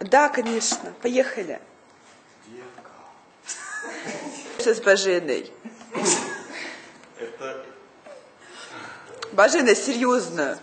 Да, конечно. Поехали. Девка. Что с Баженой? Это Бажена, серьезно.